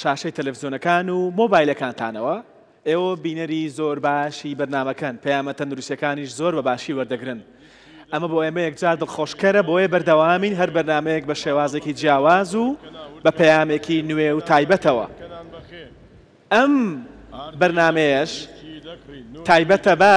شاشەی تەلەفزیۆنەکان و مۆبایلەکانتانەوە، ئێوە بینەری زۆر باشی بەرنامەکەن، پەیامە تەندروستیەکانیش زۆر بە باشی وەردەگرن، ئەمە بۆ ئێمە یەکجار دڵخۆشکەرە، بۆیە بەردەوامین هەر بەرنامەیەک بە شێوازێکی جیاواز و بە پەیامێکی نوێ و تایبەتەوە، ئەم بەرنامەیەش تایبەتە بە.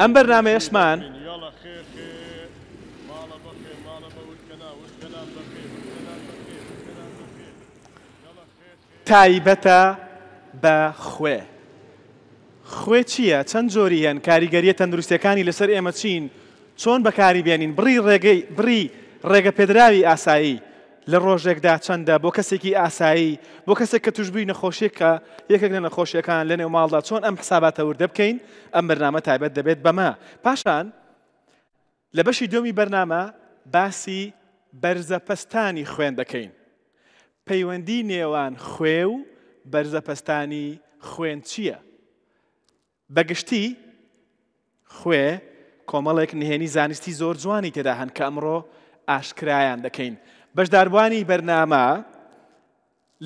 ئەم بەرنامەیەشمان تایبەتە بە خوێ. خوێ چییە؟ چەند جۆری هەن؟ کاریگەرییە تەندروستییەکانی لەسەر ئێمە چین؟ چۆن بەکاریبێنین؟ بڕی ڕێگەی بڕی ڕێگەپێدراوی ئاسایی لە ڕۆژێکدا چەندە بۆ کەسێکی ئاسایی بۆ کەسێک کە توشبووی نەخۆشیێکە یەکێک لە نەخۆشیەکان لە نێو ماڵدا چۆن ئەم حساباتە وردە بکەین ئەم بەرنامە تایبەت دەبێت بەمە پاشان لە بەشی دومی بەرنامە باسی بەرزە پستانی خوێن دەکەین پەیوەندی نێوان خوێ و بەرزە پستانی خوێن چییە؟ بە گشتی خوێ کۆمەڵێک نهێنی زانستی زۆر جوانی تێدا هەن کە ئەمڕۆ ئاشکرایان دەکەین. بەشداربوانی بەرنامە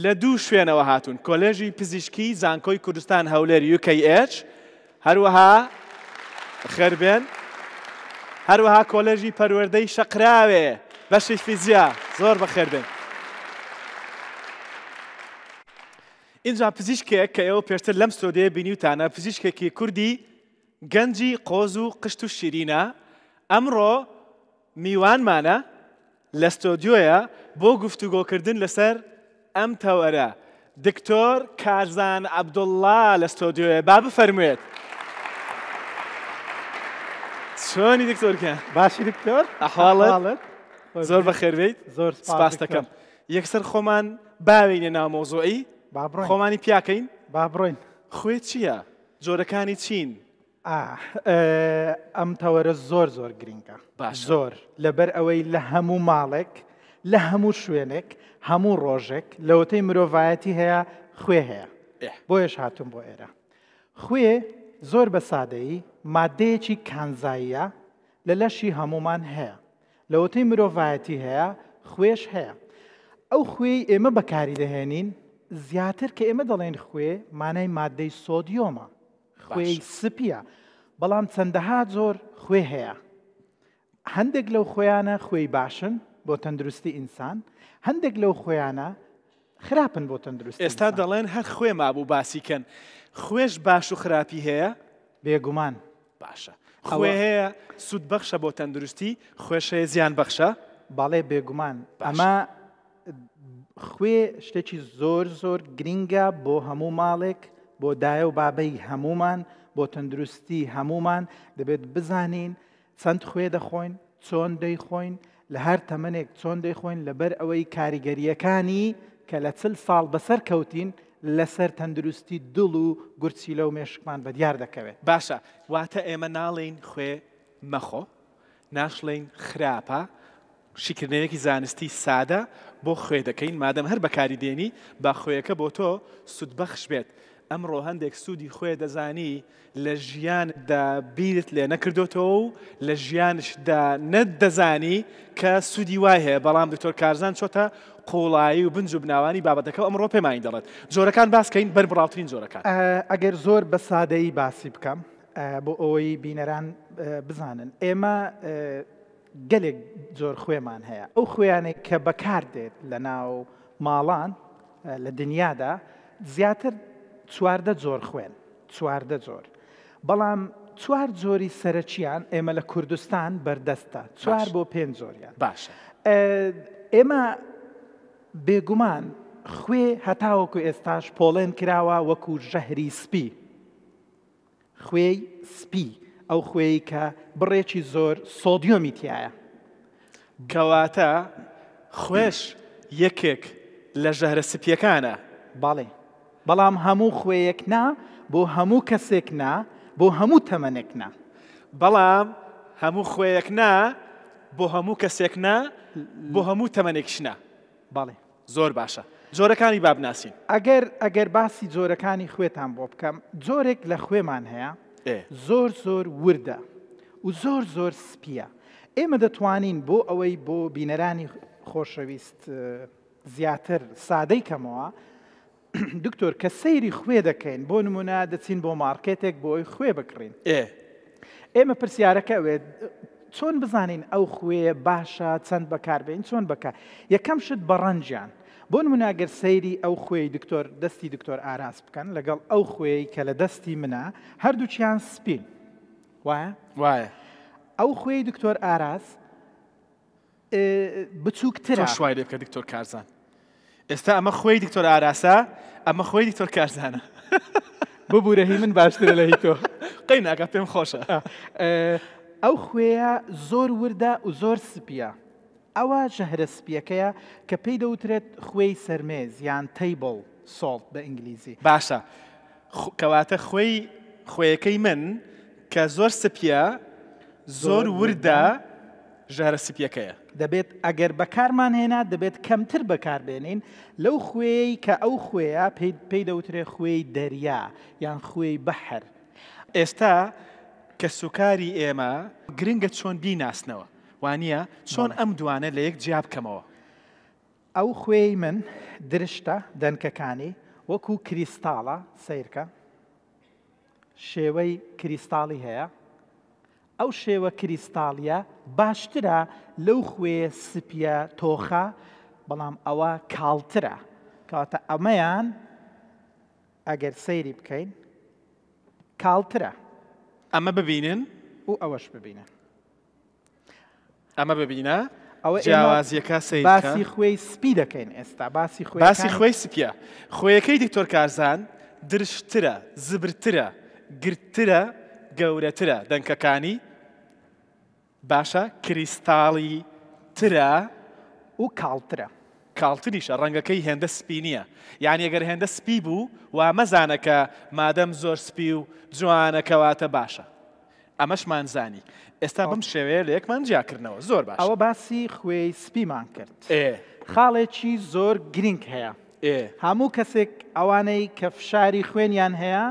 لە دوو شوێنەوە هاتوون، کۆلێژی پزیشکی زانکۆی کوردستان هەولێر UKH، هەروەها خێربێن، هەروەها کۆلێژی پەروەردەی شەقراوێ بەشی فیزیا زۆر بەخێربێن. ئینجا پزیشکێک کە ئێوە پێشتر لەم سۆدەیە بینیوتانە پزیشکێکی کوردی گەنجی قۆز و قشت و شیرینە ئەمڕۆ میوانمانە لە ستۆدیۆیە بۆ گفتوگۆکردن لەسەر ئەم تەوەرە دکتۆر کارزان عەبدوڵڵا لە ستۆدیۆیە با بفەرموێت چۆنی دکتۆرکە باشی دکتۆر ئەحواڵت زۆر بەخێربیت زۆر سپاس دەکەم یەکسەر خۆمان باوێینە ناو مەوزوعی با بڕۆین خۆمانی پیاکەین با بڕۆین خوێ چییە؟ جۆرەکانی چین؟ ئەم تەوەرە زۆر زۆر گرنگە باش زۆر لەبەر ئەوەی لە هەموو ماڵێک لە هەموو شوێنێک هەموو ڕۆژێک لەوەتەی مرۆڤایەتی هەیە خوێ هەیە بۆیش هاتوون بۆ ئێرە خوێ زۆر بە سادەیی مادەیەکی کانزاییە لە لەشی هەمومان هەیە لەوەتەی مرۆڤایەتی هەیە خوێش هەیە ئەو خوێی ئێمە بەکاری دەهێنین زیاتر کە ئێمە دەڵێن خوێ مانای مادەی سۆدیۆمە خوێی سپیە بەڵام چەندەها زۆر خوێ هەیە هەندێک لەو خۆیانە خوێی باشن بۆ تەندروستی ئینسان هەندێک لەو خۆیانە خراپن بۆ تەندروستی ئێستا ئینسان. دەڵێن هەر خوێ مابوو باسی کەن خوێش باش و خراپی هەیە بێگومان باشە ئەوە- خوێ هەیە سود بەخشە بۆ تەندروستی خوێش هەیە زیان بەخشە بەڵێ بێگومان باشە. ئەمە خوێ شتێکی زۆر زۆر گرینگە بۆ هەموو ماڵێک بۆ دایە و بابەی هەمومان بۆ تەندروستی هەمومان دەبێت بزانین چەند خوێ دەخۆین، چۆن دەیخۆین، لە هەر تەمەنێک چۆن دەیخۆین لەبەر ئەوەی کاریگەرییەکانی کە لە چل ساڵ بەسەر کەوتین لەسەر تەندروستی دڵ و گورچیلە و مێشکمان بەدیار دەکەوێت. باشە واتە ئێمە ناڵێین خوێ مەخۆ، ناشڵێین خراپە، شیکردنەوەیەکی زانستی سادە بۆ خوێ دەکەین، مادەم هەر بەکاری دێنی با خوێەکە بۆ تۆ سوودبەخش بێت. ئەمڕۆ هەندێک سوودی خوێ دەزانی لە ژیانتدا بیرت لێ نەکردۆتەوە و لە ژیانشتدا نەتدەزانی کە سوودی وای هەیە، بەڵام دکتۆر کارزان چۆتە قوڵایی و بنج و بناوانی بابەتەکە و ئەمڕۆ پێمانی دەڵێت. جۆرەکان باس کەین، بەربڕاوترین جۆرەکان. ئەگەر زۆر بە سادەیی باسی بکەم بۆ ئەوەی بینەران بزانن، ئێمە گەلێک جۆر خوێمان هەیە، ئەو خوێیانەی کە بەکار دێت لە ناو ماڵان لە دنیادا زیاتر چواردە جۆر خوێن، چواردە جۆر، بەڵام چوار جۆری سەرەکییان ئێمە لە کوردستان بەردەستە، چوار بۆ پێنج جۆریان. باشە. ئێمە بێگومان خوێ هەتاوەکو ئێستاش پۆڵێن کراوە وەکو ژەهری سپی. خوێی سپی، ئەو خوێی کە بڕێکی زۆر سۆدیۆمی تیایە. کەواتە خوێش یەکێک لە ژەهرە سپییەکانە؟ بەڵێ، بەڵام هەموو خوێیەک نا، بۆ هەموو کەسێک نا، بۆ هەموو تەمەنێک نا. بەڵام هەموو خوێیەک نا، بۆ هەموو کەسێک نا، بۆ هەموو تەمەنێکیش نا. بەڵێ. زۆر باشە. جۆرەکانی با بناسین. ئەگەر ئەگەر باسی جۆرەکانی خوێتان بۆ بکەم، جۆرێک لە خوێمان هەیە زۆر زۆر وردە و زۆر زۆر سپییە. ئێمە دەتوانین بۆ ئەوەی بۆ بینەرانی خۆشەویست زیاتر سادەی کەمەوە، دکتۆر کە سەیری خوێ دەکەین بۆ نمونە دەچین بۆ مارکێتێک بۆی خوێ بکڕین ئێمە پرسیارەکە ئەوێت چۆن بزانین ئەو خوێ باشە چەند بەکاربین چۆن بکە یەکەم شت بەڕەنجیان بۆ مناگەر سەیری ئەو خوێی دکتۆر دەستی دکتۆر ئاراس بکەن لەگەڵ ئەو خوێی کە لە دەستی منە هەردووچیان سپین وایە وایە ئەو خوێی دکتۆر ئاراس بچووکترە. تۆش وای لێ بکە دکتۆر کارزان. ئێستا ئەمە خۆی دکتۆر ئاراسە، ئەمە خۆی دکتۆر کارزانە. ببوورە هی من باشترە لە هی تۆ. قەی ناکات پێم خۆشە. ئەو خوێیە زۆر وردە و زۆر سپییە. ئەوە ژەهرە سپییەکەیە کە پێی دەوترێت خوێی سەرمێز یان Table Salt بە ئینگلیزی. باشە. خو کەواتە خوێی خوێیەکەی من کە زۆر سپیە زۆر وردە ژەهرە سپیەکەیە. دەبێت ئەگەر بەکارمان هێنا دەبێت کەمتر بەکار بێنین لەو خوێیەی کە ئەو خوێیە پێی پێی دەوترێ خوێی دەریا یان خوێی بەحر. ئێستا کەسوکاری ئێمە گرنگە چۆن بیناسنەوە وانیە؟ چۆن ئەم دوانە لەیەک جیابکەمەوە؟ ئەو خوێی من درشتە دەنکەکانی وەکو کریستاڵە سەیرکە شێوەی کریستاڵی هەیە ئەو شێوە کریستاڵیە باشترە لەو خوێ سپیە تۆخە بەڵام ئەوە کاڵترە کەواتە ئەمەیان ئەگەر سەیری بکەین کاڵترە ئەمە ببینن و ئەوەش ببینن ئەمە ببینە ئەوە جیاوازیەکە سەی باسی خوێی سپی دەکەین ئێستا باسی خو باسی خوێی سپە خویەکەی دکتۆر کارزان درشترە زبرترە گرترە گەورەترە دەنکەکانی باشە کریستاڵی ترە و کاڵترە کاڵتریشە ڕەنگەکەی هێندە سپی نییە یان ئەگەر هێندە سپی بوو و مەزانەکە مادەم زۆر سپی و جوانەکەواتە باشە ئەمەشمان زانی ئێستا بەم شێوەیە لەیەکمان جیاکردنەوە زۆر باش. ئەوە باسی خوێی سپیمان کرد خاڵێکی زۆر گرینگ هەیە هەموو کەسێک ئەوانەی کە فشاری خوێنیان هەیە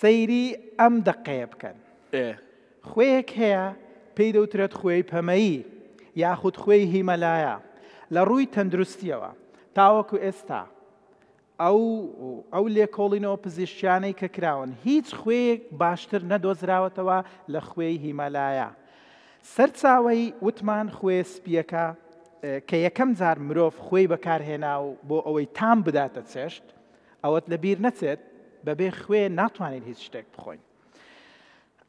سەیری ئەم دەقەیە بکەن خوێیەک هەیە پێی دەوترێت خوێی پەمەیی یاخود خوێی هیمەلایە لە ڕووی تەندروستیەوە تاوەکو ئێستا ئەو ئەو لێکۆڵینەوە پزیشکیانەی کە کراون، هیچ خوێیەک باشتر نەدۆزراوەتەوە لە خوێی هیمالایا. سەرچاوەی وتمان خوێ سپییەکە کە یەکەم جار مرۆڤ خوێی بەکارهێنا و بۆ ئەوەی تام بداتە چێشت، ئەوەت لە بیر نەچێت بەبێ خوێ ناتوانین هیچ شتێک بخۆین.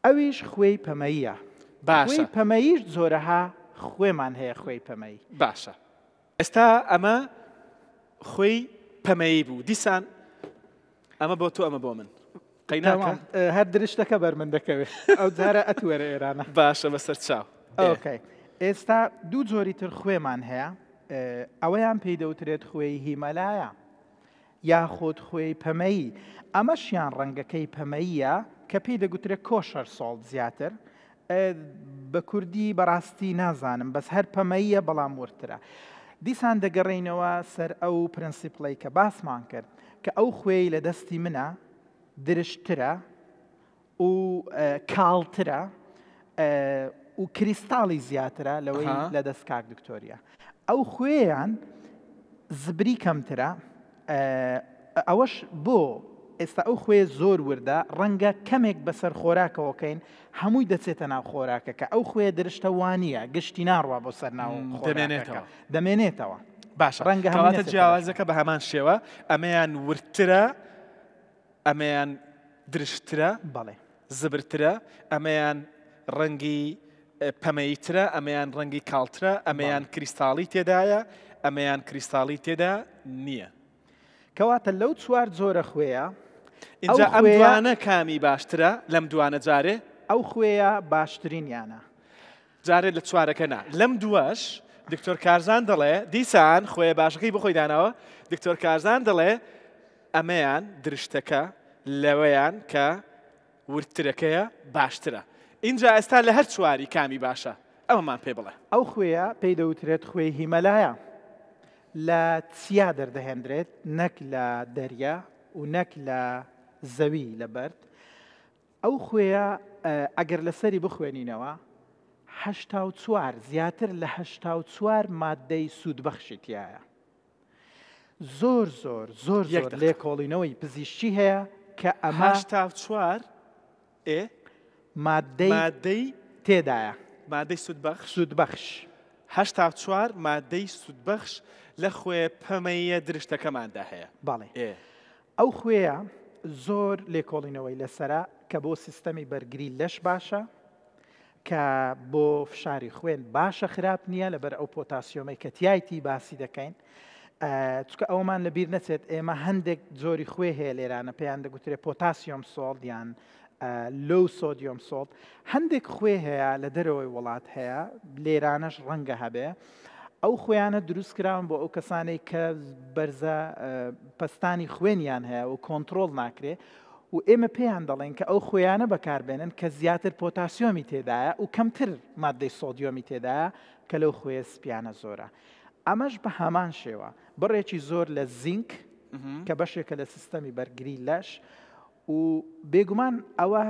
ئەویش خوێی پەمەییە. باشە. خوێی پەمەییش جۆرەها خوێمان هەیە خوێی پەمەیی. باشە. ئێستا ئەمە خۆی پەمەیی بوو دیسان ئەمە بۆ تۆ ئەمە بۆ من قەیناکە هەر درشتەکە بەر من دەکەوێت ئەو جارە ئەتوەرە ئێرانە باشە بەسەر چاو ئۆکەی ئێستا دوو جۆری تر خوێمان هەیە ئەوەیان پێی دەوترێت خوێی هیمەلایە یاخود خوێی پەمەیی، ئەمەشیان ڕەنگەکەی پەمەییە کە پێی دەگوترێت کۆشەر سۆڵت زیاتر، بە کوردی بەڕاستی نازانم بەس هەر پەمەییە بەڵام وردترە. دیسان دەگەڕێینەوە سەر ئەو پرنسیپڵەی کە باسمان کرد کە ئەو خوێی لە دەستی منە درشتترە، و کاڵترە و کریستاڵی زیاترە لەوەی لە دەست کاک دکتۆریە ئەو خوێیان زبری کەمترە ئەوەش بۆ ئێستا ئەو خوێ زۆر وردە ڕەنگە کەمێک بەسەر خۆراکەوەکەین هەمووی دەچێتە ناو خۆراکە کە ئەو خوێ درشتە وانە گشتی ناڕوا بۆ سەر ناو دەمێنێتەوە دەمێنێتەوە باش ڕەنگە هەواتە جیاوازەکە بە هەمان شێوە ئەمەیان وردترە ئەمەیان درشتترە، بەڵێ. زبرترە، ئەمەیان ڕەنگی پەمەییترە، ئەمەیان ڕەنگی کاڵترە، ئەمەیان کریستاڵی تێدایە، ئەمەیان کریستاڵی تێدا نییە. کەواتە لەو چوار جۆرە خوێیە، ئینجا ئەم دوانە کامی باشترە لەم دوانە جارێ؟ ئەو خوێیە باشترینیانە. جارێ لە چوارەکە نا. لەم دوواش دکتۆر کارزان دەڵێ، دیسان خۆێ باشەکەی بۆ خۆی داناوە، دکتۆر کارزان دەڵێ، ئەمەیان درشتەکە لەوەیان کە وردترەکەیە باشترە. ئینجا ئێستا لە هەر چواری کامی باشە؟ ئەوەمان پێ بڵێ. ئەو خوێیە پێی دەوترێت خوێی هیمەلایە. لە چیا دەردەهێندرێت، نەک لە دەریا و نەک لە زەوی لە بەرد. ئەو خوێیە ئەگەر لەسەری بخوێنینەوە هەشتا و چوار زیاتر لە هەشتا و چوار ماددەی سوودبەخشی تایە زۆر زۆر زۆر یەک دەقە. لێکۆڵینەوەی پزیشکی هەیە کە ئەمە هەشتا و چوار ئێ ماددەی مادەی تێدایە مادەی سوودبەخش سوودبەخش هەشتا و چوار مادەی سوودبەخش لە خوێ پەمەییە درشتەکەماندا هەیە بەڵێ ئێ ئەو خوێیە زۆر لێکۆڵینەوەی لەسەرە کە بۆ سیستەمی بەرگری لەش باشە، کە بۆ فشاری خوێن باشە خراپ نییە لەبەر ئەو پۆتاسیۆمەی کە تایتی باسی دەکەین. چکە ئەومان لە بیر نەچێت ئێمە هەندێک زۆری خوێ هەیە لێرانە پێیان دەگوترێت پۆتاسیۆم سۆڵ دیان لۆو سۆدیۆم سۆڵت هەندێک خوێ هەیە لە دەرەوەی وڵات هەیە لێرانەش ڕەنگە هەبێ ئەو خۆیانە دروست کراون بۆ ئەو کەسانێک کە بەرزە پستانی خوێنیان هەیە و کۆنتترۆل ناکرێ و ئێمە پێیان دەڵێن کە ئەو خۆیانە بەکاربێنن کە زیاتر پۆتاسیۆمی تێدایە و کەمتر مادەی سۆدیۆمی تێدایە کە لەو خوێ سپیانە زۆرە ئەمەش بە هەمان شێوە بڕێکی زۆر لە زینک کە بەشێکە لە سیستەمی بەرگری لەش و بێگومان ئەوە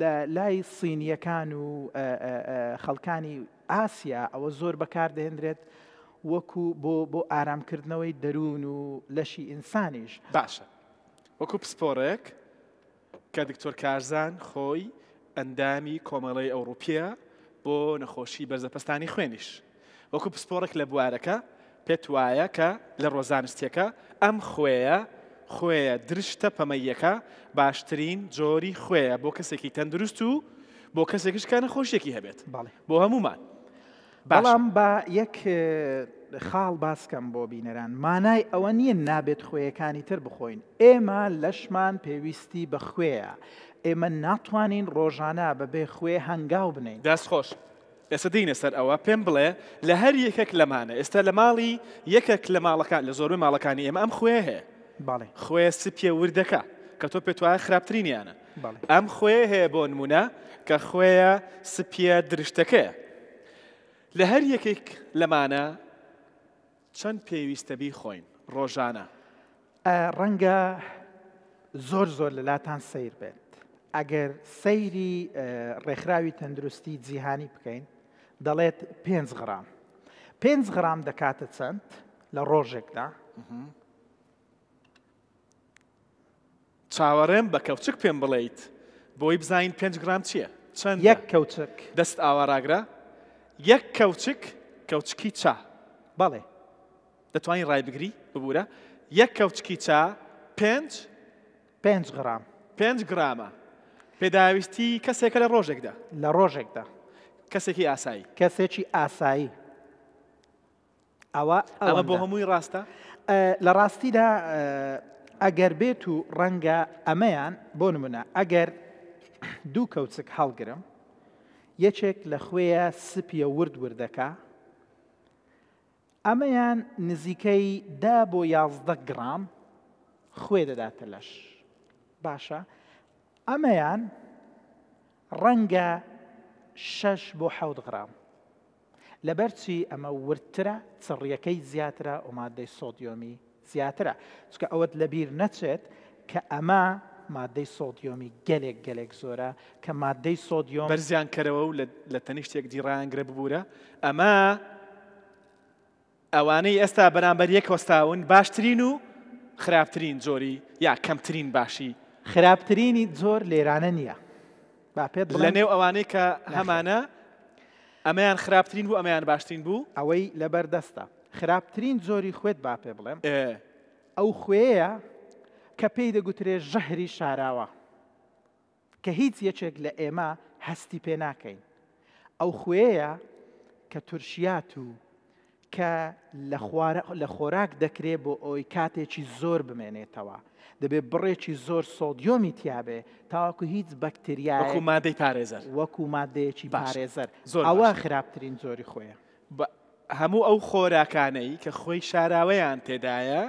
لە لای سینیەکان و خەڵکانی ئاسیا ئەوە زۆر بەکاردەهێنرێت وەکو بۆ بۆ ئارامکردنەوەی دەروون و لەشی ئینسانیش باشە وەکو پسپۆڕێک کە دکتۆر کارزان خۆی ئەندامی کۆمەڵی ئەوروپیە بۆ نەخۆشی بەرزە پەستانی خوێنیش وەکو پسپۆڕێک لە بوارەکە، پێت وایە کە لە ڕووە زانستییەکە ئەم خوێیە، خوێیە درشتە پەمەییەکە، باشترین جۆری خوێیە بۆ کەسێکی تەندروست و بۆ کەسێکیش کە نەخۆشییەکی هەبێت؟ بەڵێ. بۆ هەموومان. باشە. بەڵام با یەک خاڵ باس کەم بۆ بینەران. مانای ئەوە نییە نابێت خوێیەکانی تر بخۆین. ئێمە لەشمان پێویستی بە خوێیە. ئێمە ناتوانین ڕۆژانە بەبێ خوێ هەنگاو بنێین. دەست خۆش. ئێستا دێینە سەر ئەوە، پێم بڵێ لە هەر یەکەک لەمانە، ئێستا لە ماڵی یەکەک لە ماڵەکان، لە زۆربەی ماڵەکانی ئێمە ئەم خوێیە هەیە. بەڵێ. خوێیە سپییە وردەکە، کە تۆ پێت وایە خراپترینیانە. بەڵێ. ئەم خوێیە هەیە بۆ نموونە، کە خوێیە سپییە درشتەکەیە. لە هەر یەکێک لەمانە، چەند پێویستە بیخۆین ڕۆژانە؟ ڕەنگە زۆر زۆر لەلاتان سەیر بێت ئەگەر سەیری ڕێکخراوی تەندروستی جیهانی بکەین دەڵێت پێنج غرام پێنج غرام دەکاتە چەند لە ڕۆژێکدا چاوەڕێم بە کەوچک پێم بڵێیت بۆی بزانین پێنج گڕام چیە چەندە؟ یەک کەوچک. دەست ئاوا ڕاگرە. یەک کەوچک کەوچکی چا. بەڵێ. دەتوانی ڕایبگری؟ ببورە. یەک کەوچکی چا پێنج؟ پێنج گڕام. پێنج گڕامە. پێداویستی کەسێکە لە ڕۆژێکدا. لە ڕۆژێکدا. کەسێکی ئاسایی. کەسێکی ئاسایی. ئەوە ئەمە بۆ هەمووی ڕاستە لە ڕاستیدا ئەگەر بێت و ڕەنگە ئەمەیان بۆ نمونە ئەگەر دوو کەوچک هەڵگرم یەکێک لە خوێە سپیە ورد وردەکە ئەمەیان نزیکەی دا بۆ یازدە گرام خوێ دەداتە لەش باشە ئەمەیان ڕەنگە شەش بۆ حەوت غرام لەبەر چی ئەمە وردترە چڕیەکەی زیاترە و مادەی سۆدیۆمی زیاترە چکە ئەوەت لەبیر نەچێت کە ئەمە مادەی سۆدیۆمی گەلێک گەلێک زۆرە کە مادەی سۆدیۆم بەرزیان کەرەوە و لە تەنیشتێک دیڕایانگرە ببوورە ئەمە ئەوانەی ئێستا بەرامبەر یەک وەستاون باشترین و خراپترین جۆری یا کەمترین باشی. خراپترینی جۆر لێرانە نییە. با پێت بڵێم. لەنێو ئەوانەی کە هەمانە ئەمەیان خراپترین بوو ئەمەیان باشترین بوو. ئەوەی لەبەر دەستە. خراپترین جۆری خوێت با پێ بڵێم. ئەو خوێیە کە پێی دەگوترێ ژەهری شاراوە. کە هیچ یەکێک لە ئێمە هەستی پێ ناکەین، ئەو خوێیە کە ترشیات و کە لە خۆراک دەکرێ بۆ ئەوی کاتێکی زۆر بمێنێتەوە، دەبێ بڕێکی زۆر سۆدیۆمی تیابێ تاوەکو هیچ بەکتریا وەکو مادەی پارێزەر وەکو مادەیەکی پارێزەر زۆر ئەوە خراپترین زۆری خۆیە. هەموو ئەو خۆراکانەی کە خوێی شاراوەیان تێدایە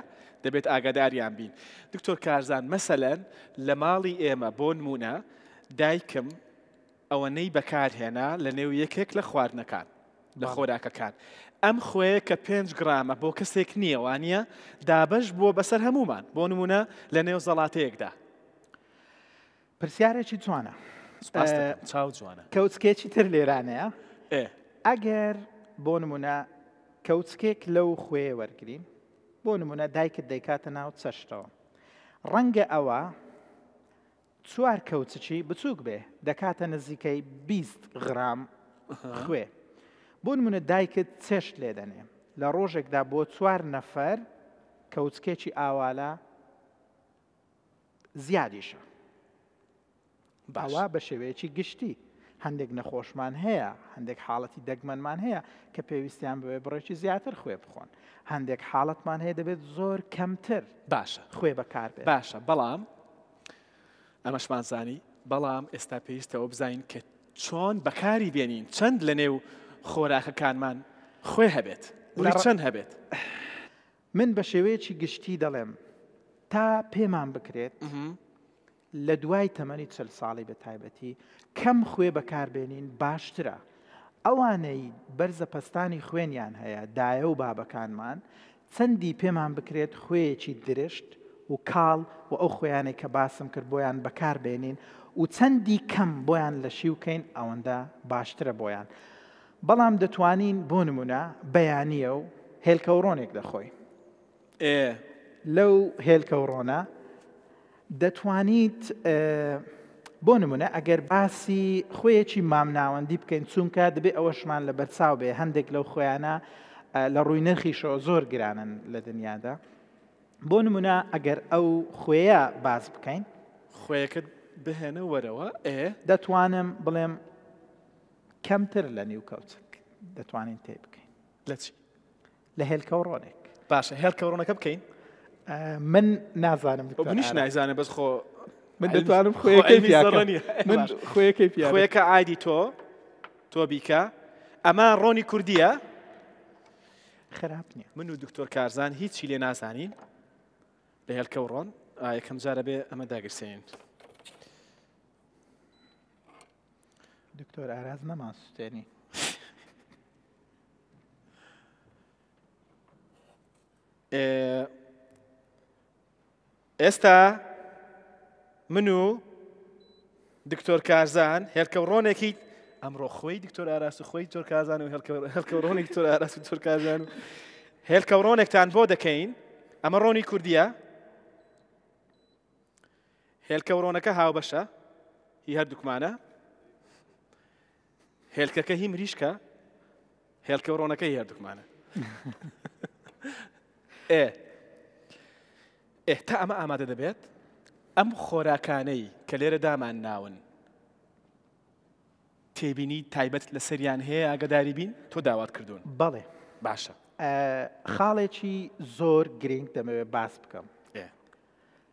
دەبێت ئاگاداریان بین دکتۆر کارزان مەسەلەن لە ماڵی ئێمە بۆ نمونە دایکم ئەوەنەی بەکارهێنا لە نێو یەکێک لە خواردنەکان لە خۆراکەکان ئەم خوێیە کە پێنج گرامە بۆ کەسێک نییە وانە دابش بووە بەسەر هەمومان بۆ نمونە لە نێو زەڵاتەیەکدا پرسیارێکی جوانە چاو جوانە کەوتکێکی تر لێرانەیە ئەگەر بۆ نمونە کەوتکێک لەو خوێ وەرگین بۆ نمونە دایکت دەیکاتە ناو چەشتەوە ڕەنگە ئەوە چوار کەوتکی بچووک بێ دەکاتە نزیکەی 20 غرام خوێ بۆ نمونە دایکت چێشت لێ دەنێ لە ڕۆژێکدا بۆ چوار نەفەر کەوتکێکی ئاوالە زیادیشە. باش. ئەوا بە شێوەیەکی گشتی هەندێک نەخۆشمان هەیە، هەندێک حاڵەتی دەگمەنمان هەیە کە پێویستیان بەوێ بڕێکی زیاتر خوێ بخۆن. هەندێک حاڵەتمان هەیە دەبێت زۆر کەمتر باشە. خوێ بەکار بێت. باشە، بەڵام ئەمەشمان زانی، بەڵام ئێستا پێویستە ئەوە بزانین کە چۆن بەکاری بێنین، چەند لەنێو خۆراکەکانمان خوێ هەبێت، بڕی چەند هەبێت؟ من بە شێوەیەکی گشتی دەڵێم تا پێمان بکرێت لە دوای تەمەنی چل ساڵی بە تایبەتی کەم خوێ بەکاربێنین باشترە ئەوانەی بەرزە پستانی خوێنیان هەیە دایە و بابەکانمان چەندی پێمان بکرێت خوێیەکی درشت و کاڵ و ئەو خۆیانێک کە باسم کرد بۆیان بەکاربێنین و چەندی کەم بۆیان لە شیوکەین ئەوەندە باشترە بۆیان. بەڵام دەتوانین بۆ نمونە بەیانیە و هێلکەوڕۆنێک دەخۆی ئێ لەو هێلکەوڕۆنە دەتوانیت بۆ نمونە ئەگەر باسی خۆیەکی مامناوەندی بکەین چونکە دەبێ ئەوەشمان لە بەرچاو بێ هەندێک لەو خۆیانە لە ڕووی نرخیشەوە زۆر گرانن لە دنیادا بۆ نمونە ئەگەر ئەو خوێە باز بکەین خوێەکە بهێنە وەرەوە ئێ دەتوانم بڵێم کەمتر لە نیو کەوچک دەتوانین تێ بکەین لە چی لە هێلکەوڕۆنێک باشە هێلکەوڕۆنەکە بکەین من نازانم منیش نایزانە بەس خۆ من دەتوانم خۆیەکەی پیاەکە ئایدی تۆ تۆ بیکە ئەمە ڕۆنی کوردیە خراپ نیە من و دکتۆر کارزان هیچی لێ نازانین لە هێلکە و ڕۆن یەکەم جارە بێ ئەمە داگرسێنین. دکتۆر ئاراز نەمان سوتێنی. ئێستا من و دکتۆر کارزان هێلکە ڕۆنێکی ئەمڕۆ خۆی دکتۆر ئاراس و خۆی تۆر کازان و هێلکە ڕۆنێک تۆر ئاراس و تۆر کازان و هێلکە ڕۆنێکتان بۆ دەکەین ئەمە ڕۆنی کوردیە هێلکە ورۆنەکە هاوبەشە هی هەردووکمانە هێلکەکە هی مریشکە هێلکە ورۆنەکە هی هەردووکمانە ئێ ئێتا ئەمە ئامادە دەبێت ئەم خۆراکانەی کە لێرە دامان ناون تێبینی تایبەت لە سەریان هەیە ئاگداری بین تۆ داوات کردوون بەڵێ باشە خاڵێکی زۆر گرنگ دەمەوێت باس بکەم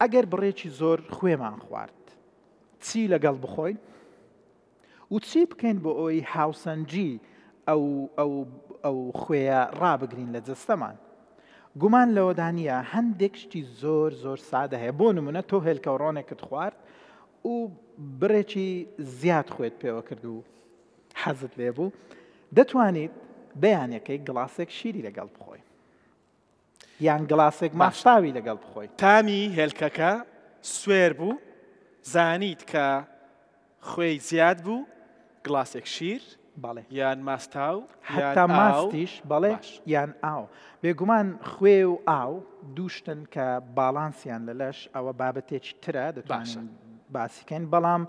ئەگەر بڕێکی زۆر خوێمان خوارد چی لەگەڵ بخۆین و چی بکەین بۆ ئەوەی هاوسەنگی ئەو ئەو ئەو خوێە ڕابگرین لە جەستەمان گومان لەوەدانە هەندێک شتی زۆر زۆر سادە هەیە بۆ نمونە تۆ هێلکە و ڕۆنێکت خوارد و بڕێکی زیاد خوێت پێوە کرد و حەزت لێبوو دەتوانیت بەیانەکەی گڵاسێک شیری لەگەڵ بخۆی یان گڵاسێک ماستاوی لەگەڵ بخۆی تامی هێلکەکە سوێر بوو زانیت کە خوێی زیاد بوو گڵاسێک شیر بەڵێ یان ماستاو هەتا ماستیش بەڵێ یان ئاو بێگومان خوێ و ئاو دووشتن کە باڵانسیان لە لەش ئەوە بابەتێکی ترە دەتوانین باسیکەین بەڵام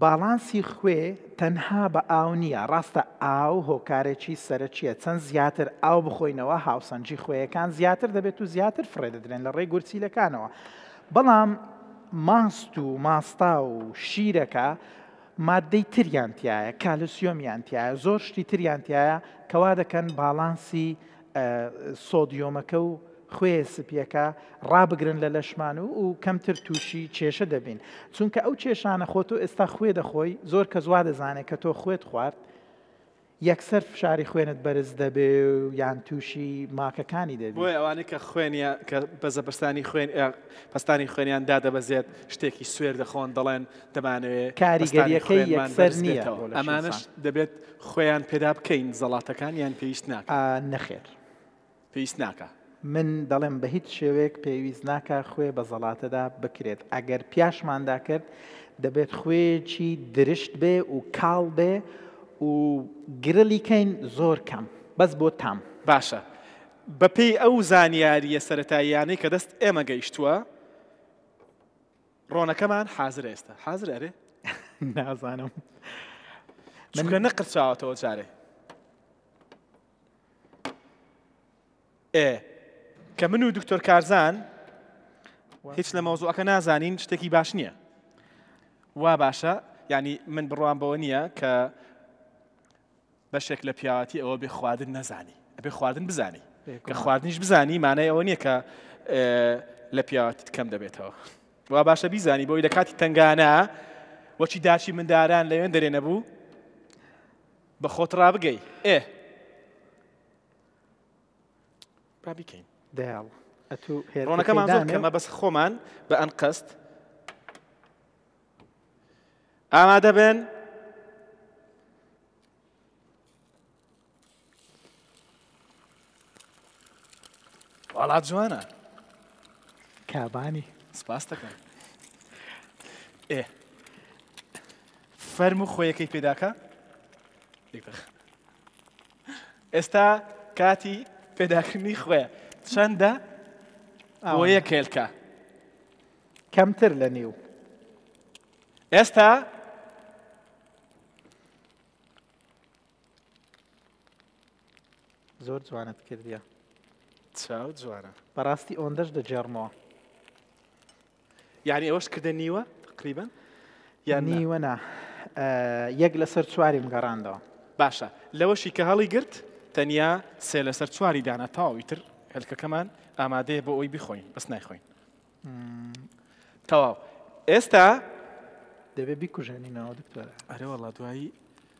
باڵانسی خوێ تەنها بە ئاو نییە، ڕاستە ئاو هۆکارێکی سەرەکییە، چەند زیاتر ئاو بخۆینەوە هاوسەنگی خوێیەکان زیاتر دەبێت و زیاتر فڕێ دەدرێن لە ڕێی گورچیلەکانەوە، بەڵام ماست و ماستە و شیرەکە ماددەی تریان تیایە، کالسیۆمیان تیایە، زۆر شتی تریان تیایە کە وا دەکەن باڵانسی سۆدیۆمەکە و خوێ سپیەکە ڕابگرن لە لەشمان و و کەمتر تووشی کێشە دەبین چونکە ئەو کێشانە خۆ تۆ ئێستا خوێ دەخۆی زۆر کە زوا دەزانێت کە تۆ خوێت خوارد یەکسەر فشاری خوێنت بەرز دەبێ و یان تووشی ماکەکانی دەبێت بۆی ئەوانەی کە خوێنە کە بە زەبستانی خوێن پستانی خوێنیان دادەبەزێت شتێکی سوێر دەخۆن دەڵێن دەمانەوێت کاریگەریەکەی یەکسەر نییە ئەمانش دەبێت خۆیان پێدا بکەین زەڵاتەکان یان پێویست ناکە نەخێر. پێویست ناکا. من دەڵێم بە هیچ شێوەیەک پێویست ناکا خوێ بە زەڵاتەدا بکرێت، ئەگەر پیاشماندا کرد دەبێت خوێیەکی درشت بێ و کاڵ بێ و گرڵی کەین زۆر کەم بەس بۆ تام. باشە بە پێی ئەو زانیارییە سەرەتاییانەی کە دەست ئێمە گەیشتووە ڕۆنەکەمان حازرە ئێستا حازرە ئەرێ؟ نازانم چونکە نەقرچاوەتەوە جارێ. ئێ کە من و دکتۆر کارزان هیچ لە مەوزوعەکە نازانین شتێکی باش نییە وا باشە ینی من بڕوام بەوە نییە کە بەشێک لە پیاوەتی ئەوە بێ خواردن نەزانی ئەبێ خواردن بزانی کە خواردنیش بزانی مانای ئەوە نییە کە لە پیاوەتیت کەم دەبێتەوە وا باشە بیزانی بۆی لە کاتی تنگانە وەچی داچی منداران لەوێن دەرێ نەبوو بە خۆت ڕابگەی ئێ با بیکەین دەیاڵ ئەتو ڕۆنەکەمان زۆر کەمە بەس خۆمان بە ئەنقەست ئامادە بن وەڵا جوانە کابانی سپاس دەکەم ئێ فەرم و خۆیەکەی پێداکە ئێستا کاتی پێداکردنی خوێ چەندە ئەوەیە کێلکە کەمتر لە نیو ئێستا زۆر جوانت کردیە چاو جوانە بەڕاستی ئۆندەش دەجێڕمەوە یعنی ئەوەش کردە نیوە تقریبن یان نیوەنا یەک لەسەر چواریم گەڕاندەوە باشە لەوەشی کە هەڵی گرت تەنیا سێ لەسەر چواری دانا تەواوی تر هەلکەکەمان ئامادەیە بۆ ئەوی بخۆین بەس نایخۆین تەواو ئێستا دەبێ بیکوژێنینەوە دکتۆر ئەرێ وڵات دوایی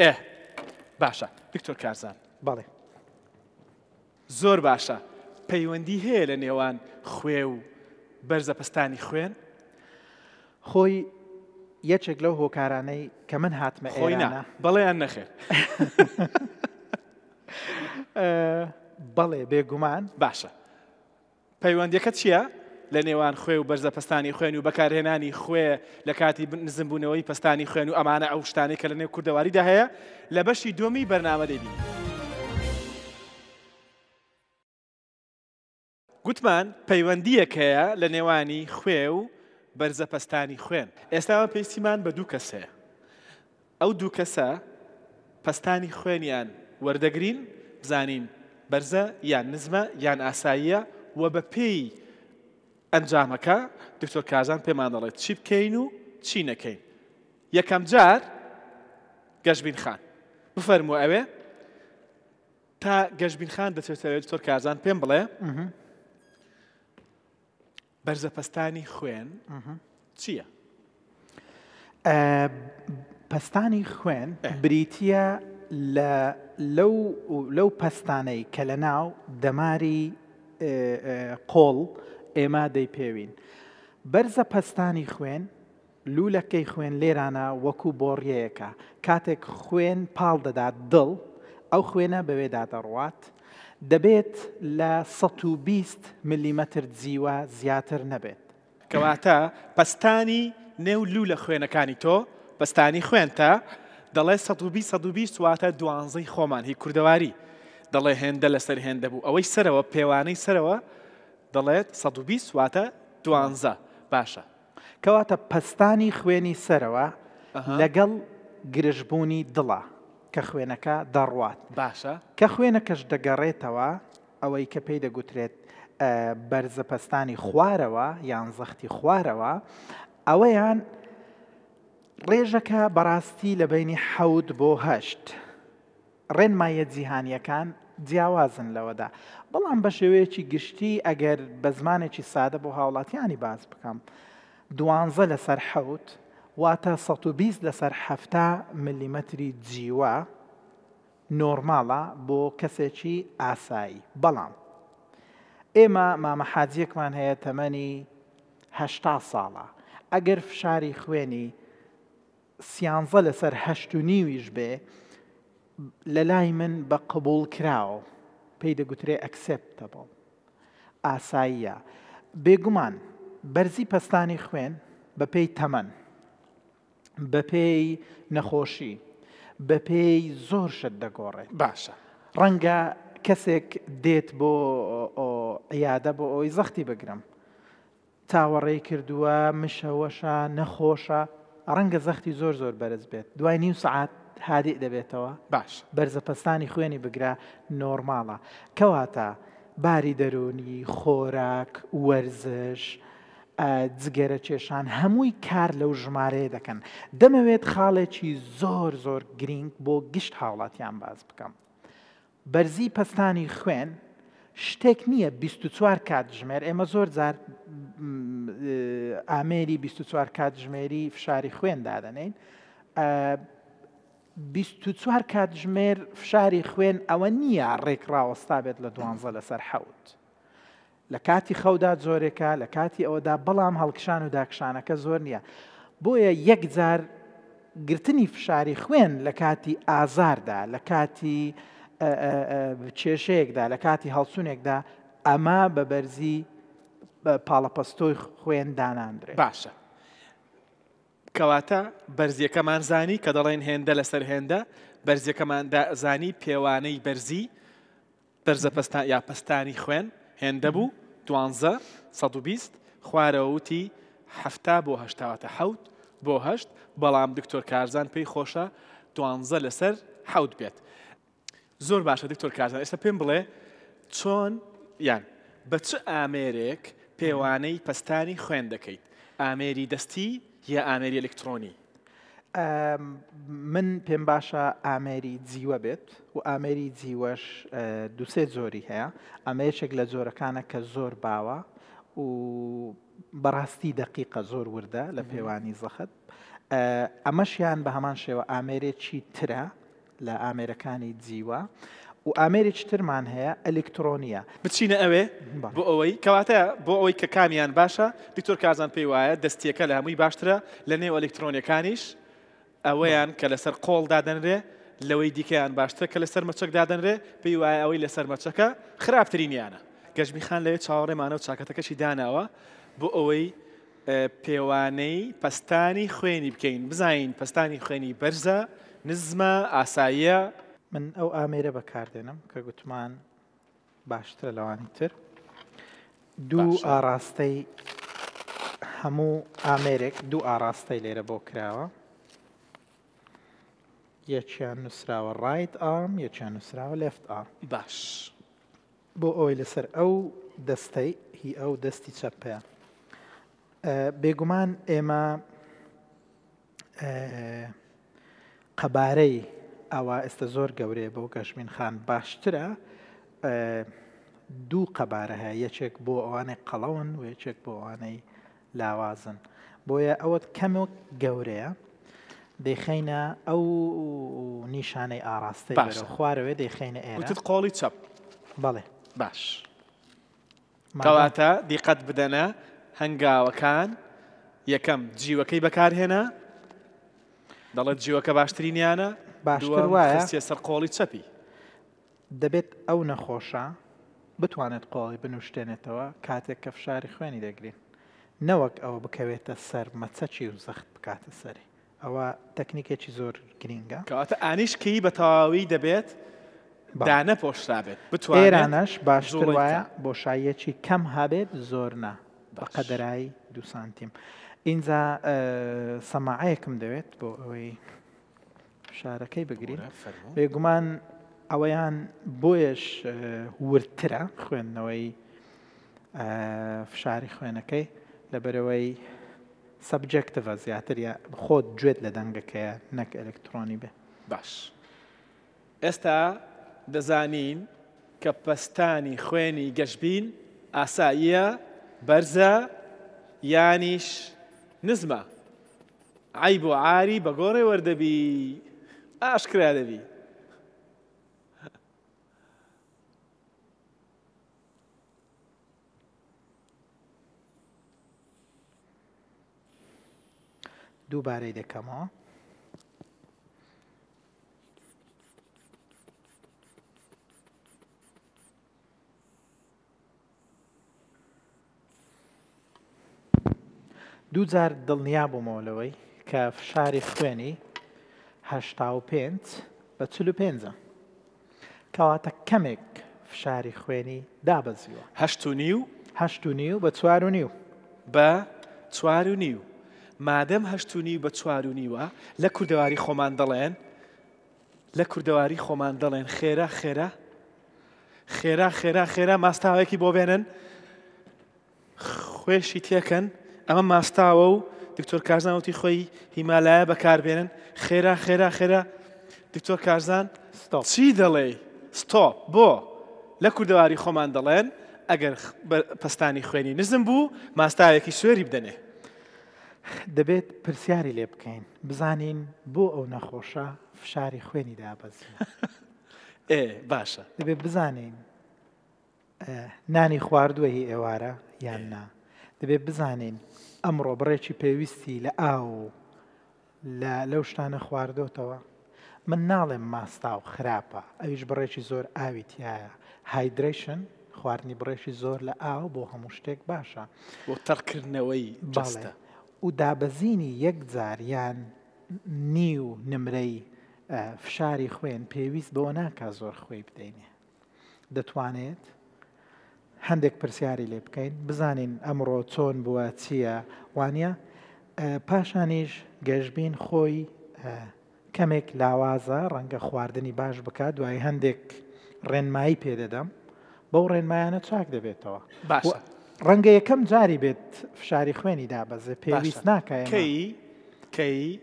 ئێ باشە دکتۆر کارزان. بەڵێ. زۆر باشە پەیوەندی هەیە لە نێوان خوێ و بەرزە پستانی خوێن؟ خۆی یەکێک لەو هۆکارانەی کە من هاتمە خۆینە بەڵێیان نەخێر بەڵێ بێگومان باشە پەیوەندیەکە چیە لە نێوان خوێ و بەرزە پەستانی خوێن و بەکارهێنانی خوێ لە کاتی نزمبوونەوەی پەستانی خوێن و ئەمانە ئەو شتانەی کە لە نێو کوردەواریدا هەیە لە بەشی دومی بەرنامە دەیبینی. گوتمان پەیوەندیەک هەیە لە نێوانی خوێ و بەرزە پەستانی خوێن ئێستاوە پێستیمان بە دوو کەس هەیە ئەو دوو کەسە پەستانی خوێنیان وەردەگرین بزانین بەرزە یان نزمە یان ئاساییە و بە پێی ئەنجامەکە دکتۆر کارزان پێمان دەڵێت چی بکەین و چی نەکەین یەکەم جار گەشبین خان بفەرمو ئەوێ تا گەشبین خان دەچێتەوێت دکتۆر کارزان پێم بڵێ بەرزەپەستانی خوێن چییە؟ پەستانی خوێن بریتە لەو پەستانەی کە لە ناو دەماری قۆڵ ئێمە دەیپێوین بەرزە پەستانی خوێن لوولەکەی خوێن لێرانە وەکوو بۆڕیەیەکە، کاتێک خوێن پاڵ دەدات دڵ، ئەو خوێنە بەوێدا دەڕوات، دەبێت لە سەد و بیست ملیمەتر جیوە زیاتر نەبێت. کەواتە پەستانی نێو لوولە خوێنەکانی تۆ، پەستانی خوێنتە، دەڵێ سەد و بیست، سەد و بیست واتە دوانزەی خۆمان، هی کوردەواری دەڵێ هێندە لەسەر هێندە بوو، ئەوەی سەرەوە، پێوانەی سەرەوە دەڵێت سەد و بیست واتە دوانزە، باشە. کەواتە پەستانی خوێنی سەرەوە لەگەڵ گرژبوونی دڵە کە خوێنەکە دەڕوات. باشە. کە خوێنەکەش دەگەڕێتەوە ئەوەی کە پێی دەگوترێت بەرزە پەستانی خوارەوە یان زەختی خوارەوە ئەوەیان ڕێژەکە بەڕاستی لە بینی حەوت بۆ هەشت. ڕێنماییە جیهانییەکان جیاوازن لەوەدا، بەڵام بە شێوەیەکی گشتی ئەگەر بە زمانێکی سادە بۆ هاوڵاتییانی باس بکەم، دوانزە لەسەر حەوت واتە سەد و بیست لەسەر حەفتا ملیمەتری جیوە نۆرماڵە بۆ کەسێکی ئاسایی، بەڵام ئێمە مامە حاجییەکمان هەیە تەمەنی هەشتا ساڵە، ئەگەر فشاری خوێنی سیانزە لەسەر هەشت و نیویش بێ لەلای من بە قبوڵ کراوە پێی دەگوترێ ئەکسێپتەبڵ ئاساییە بێگومان بەرزی پەستانی خوێن بەپێی تەمەن بەپێی نەخۆشی بەپێی زۆر شت دەگۆڕێت باشە ڕەنگە کەسێک دێت بۆ عیادە بۆ ئەوی زەختی بگرم چاوەڕێی کردووە مشە وەشە نەخۆشە ڕەنگە زەختی زۆر زۆر بەرز بێت دوای نیو سەعات هادیئ دەبێتەوە باش بەرزە پەستانی خوێنی بگرە نۆرماڵە کەواتە باری دەروونی خۆراک وەرزش جگەرە کێشان هەمووی کار لەو ژمارەیە دەکەن دەمەوێت خاڵێکی زۆر زۆر گرینگ بۆ گشت هاوڵاتیان باز بکەم بەرزی پەستانی خوێن شتێک نییە بیست و چوار کاتژمێر ئێمە زۆر جار ئامێری بیست و چوار کاتژمێری فشاری خوێن دادەنین بیست و چوار کاتژمێر فشاری خوێن ئەوە نییە ڕێک ڕاوەستا بێت لە دوانزە لەسەر حەوت لە کاتی خەودا زۆرێکە لە کاتی ئەوەدا بەڵام هەڵکشان و داکشانەکە زۆر نییە بۆیە یەکجار گرتنی فشاری خوێن لە کاتی ئازاردا لە کاتی کێشەیەکدا لە کاتی هەڵسونێکدا ئەمە بە بەرزی پاڵەپەستۆی خوێن داناندرێت باشە کەواتە بەرزیەکەمان زانی کە دەڵێن هێندە لەسەر هێندە بەرزیەکەمان زانی پێوانەی بەرزی دەرزە پەستان یا پەستانی خوێن هێندە بوو، دوانزە، سەد و بیست، خوارەوە وتی حەفتا بۆ هەشتا واتە حەوت بۆ هەشت، بەڵام دکتۆر کارزان پێی خۆشە دوانزە لەسەر حەوت بێت. زۆر باشە دکتۆر کارزان، ئێستا پێم بڵێ چۆن یان بە چ ئامێرێک پێوانەی پەستانی خوێن دەکەیت؟ ئامێری دەستی یا ئامێری ئەلکترۆنی؟ من پێم باشە ئامێری جیوە بێت و ئامێری جیوەش دوسێ جۆری هەیە ئەمە یەکێک لە جۆرەکانە کە زۆر باوە و بەڕاستی دقیقە زۆر وردە لە پێوانی زەخت ئەمەشیان بە هەمان شێوە ئامێرێکی ترە لە ئامێرەکانی جیوە و ئامێرێکی ترمان هەیە ئەلکترۆنیە. بچینە ئەوێ بۆ ئەوەی کەواتە بۆ ئەوەی کە کامیان باشە دکتۆر کارزان پێی وایە دەستیەکە لە هەمووی باشترە لە نێو ئەلکترۆنیەکانیش ئەوەیان کە لەسەر قۆڵ دادەنرێ لەوەی دیکەیان باشترە کە لەسەر مەچەک دادەنرێ پێی وایە ئەوەی لەسەر مەچەکە خراپترینیانە گەشمی خان لەوێ چاوەڕێمانەوە چاکەتەکەشی داناوە بۆ ئەوەی پێوانەی پەستانی خوێنی بکەین بزانین پەستانی خوێنی بەرزە، نزمە، ئاساییە. من ئەو ئامێرە بەکاردێنم کە گوتمان باشترە لەوانی تر. دوو ئاڕاستەی هەموو ئامێرێک دوو ئاڕاستەی لێرە بۆ کراوە. یەکیان نووسراوە ڕایت ئام یەکیان نووسراوە لێفت ئام. باش. بۆ ئەوەی لەسەر ئەو دەستەی هی ئەو دەستی چەپ پیا بێگومان ئێمە قەبارەی ئەوە ئێستا زۆر گەورەیە بۆ گەشمین خان باشترە دوو قەبارە هەیە یەکێک بۆ ئەوانەی قەڵەون و یەکێک بۆ ئەوانەی لاوازن بۆیە ئەوەت کەمێک گەورەیە دەیخەینە ئەو نیشانەی ئاراستەی باشە. بەرەو خوارەوەی دەیخەینە ئێرە وتت قۆڵی چەپ بەڵێ باش مادەم- کەواتە دیقەت بدەنە هەنگاوەکان یەکەم جیوەکەی بەکارهێنە دەڵێت جیوەکە باشترینیانە باشتر دووەم وایە. خستیە سەر قۆڵی چەپی دەبێت ئەو نەخۆشە بتوانێت قۆڵی بنوشتێنێتەوە کاتێک کە فشاری خوێنی دەگرین نەوەک ئەوە بکەوێتە سەر مەچەکی و زەخت بکاتە سەری ئەوە تەکنیکێکی زۆر گرینگە کەواتە ئانیش کەی بە تەواوی دەبێت دانە پۆشرابێت بتوانێرانەش باشتر وایە بۆشاییەکی کەم هابێت زۆر نا بەقەدەرایی دو سانتیم. ئینجا سەماعەیەکم دەوێت بۆ ئەوەی فشارەکەی بگرین بێگومان ئەوەیان بۆیەش وردترە خوێندنەوەی فشاری خوێنەکەی لەبەرەوەی سەبجەکتەوە زیاتر یا خۆت گوێت لە دەنگەکەیە نەک ئەلکترۆنی بێ باش ئێستا دەزانین کە پەستانی خوێنی گەشببین ئاساییە بەرزە یانیش نزمە عەیب و عاری بە گۆڕێ وەردەبی ئاشکرا دەبی دووبارەی دەکەمەوە دووجار دڵنیا بوومەوە لەوەی کە فشاری خوێنی هەشتا و پێنج بە چل و پێنجە کەواتە کەمێک فشاری خوێنی دابەزیوە هەشت و نیو هەشت و نیو بە چوار و نیو بە چوار و نیو مادەم هەشت و نیو بە چوار و نیوە لە کوردەواری خۆمان دەڵێن لە کوردەواری خۆمان دەڵێن خێرا خێرا خێرا خێرا خێرا ماستاوێکی بۆ بێنن خوێشی تێکەن ئەمە ماستاوە و دکتۆر کارزان وتی خۆی هیمالایە بەکاربێنن خێرا خێرا خێرا دکتۆر کارزان چی دەڵێ ستۆ بۆ لە کوردەواری خۆمان دەڵێن ئەگەر پستانی خوێنی نزم بوو ماستاوێکی سوێری بدەنێ دەبێت پرسیاری لێ بکەین بزانین بۆ ئەو نەخۆشە فشاری خوێنی دابەزی ئێ باشە دەبێت بزانین نانی خواردووە هی ئێوارە یان نا دەبێت بزانین ئەمڕۆ بڕێکی پێویستی لە ئاو لە لەو شتانە خواردۆتەوە من ناڵێم ماستاو خراپە ئەویش بڕێکی زۆر ئاوی تیایە هایدرەیشن خواردنی بڕێکی زۆر لە ئاو بۆ هەموو شتێک باشە بۆ تەڕکردنەوەی جەستە و دابەزینی یەک جار یان نیو نمرەی فشاری خوێن پێویست بەوە ناکا زۆر خوێی بدەینێ دەتوانێت هەندێک پرسیاری لێ بکەین بزانین ئەمڕۆ چۆن بووە چییە وانە پاشانیش گەشببین خۆی کەمێک لاوازە ڕەنگە خواردنی باش بکات دوای هەندێک ڕێنمایی پێدەدەم بەو ڕێنمایانە چاک دەبێتەوە باش ڕەنگە یەکەم جاری بێت فشاری خوێنی دابەزێ پێویست ناکەی کەی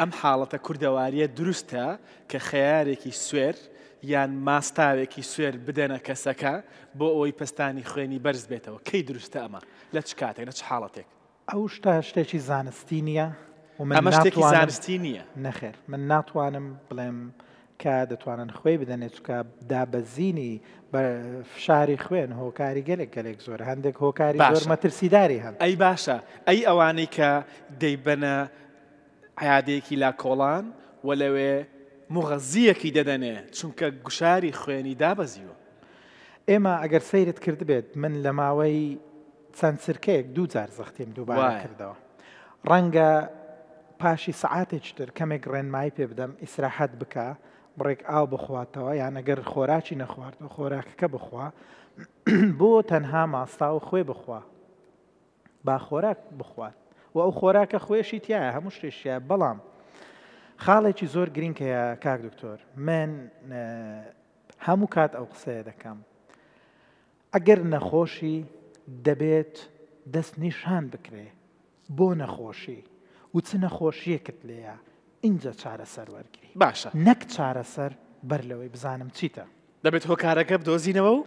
ئەم حاڵەتە کوردەواریە دروستە کە خەیارێکی سوێر یان ماستاوێکی سوێر بدەنە کەسەکە بۆ ئەوەی پەستانی خوێنی بەرز بێتەوە کەی دروستە ئەمە لە چ کاتێک لە چ حاڵەتێک؟ ئەو شتە شتێکی زانستی نییە و من ئەمە شتێکی ناتوانم زانستی نییە. نەخێر من ناتوانم بڵێم کە دەتوانن خوێی بدەنێ چونکە دابەزینی بە فشاری خوێن هۆکاری گەلێک گەلێک زۆرە هەندێک هۆکاری زۆر باشە. مەترسیداری هەن ئەی باشە ئەی ئەوانەی کە دەیبەنە عیادەیەکی لاکۆڵان و لەوێ موغەزییەکی دەدەنێ چونکە گوشاری خوێنی دابەزیوە. ئێمە ئەگەر سەیرت کردبێت من لە ماوەی چەند چرکەیەک دوو جار زەختیم دووبارە وایە. کردەوە ڕەنگە پاشی سەعاتێکی تر کەمێک ڕێنمایی پێ بدەم ئیسراحەت بکا بڕێک ئاو بخواتەوە یان ئەگەر خۆراکی نەخواردوە خۆراکەکە بخوا بۆ تەنها ماستاو خوێ بخوا. با خۆراک بخوات و ئەو خۆراکە خۆێشی تایە هەموو شتێکە بەڵام خاڵێکی زۆر گرنگ هەیە کاک دکتۆر من هەموو کات ئەو قسەیە دەکەم ئەگەر نەخۆشی دەبێت دەست نیشان بکرێ بۆ نەخۆشی و چ نەخۆشیەکت لێە اینجا چارەسەر وەرگری باشە نەک چارەسەر بەر لەوەی بزانم چیتە دەبێت هۆکارەکە بدۆزینەوە و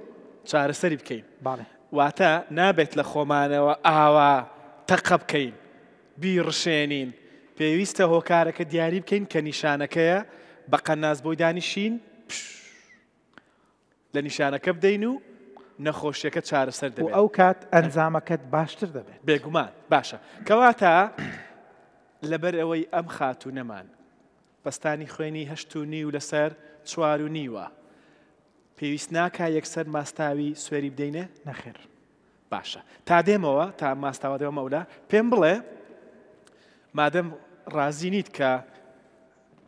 چارەسەری بکەین باڵێ واتە نابێت لە خۆمانەوە ئاوا تەقە بکەین بیڕشێنین پێویستە هۆکارەکە دیاری بکەین کە نیشانەکەیە بە قەناس بۆی دانیشین لە نیشانەکە بدەین و نەخۆشیەکە چارەسەر دەبێت ئەو کات ئەنجامەکەت باشتر دەبێت بێگومان باشە کەواتە لەبەر ئەوەی ئەم خاتوو نەمان بەستانی خوێنی هەشت و نیو لەسەر چوار و نیوە پێویست ناکا یەکسەر ماستاوی سوێری بدەینێ نەخێر باشە تا دێمەوە تا ماستاوا دێمە مەولا پێم بڵێ مادەم ڕازی نیت کە